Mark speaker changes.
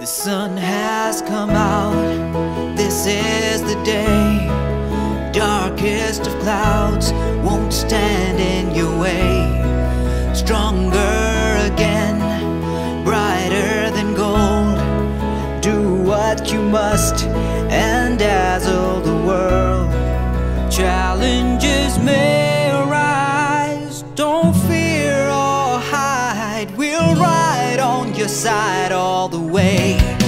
Speaker 1: The sun has come out, this is the day. Darkest of clouds won't stand in your way. Stronger again, brighter than gold. Do what you must and dazzle the world. Challenges may arise, don't fear or hide. We'll ride on your side all the way.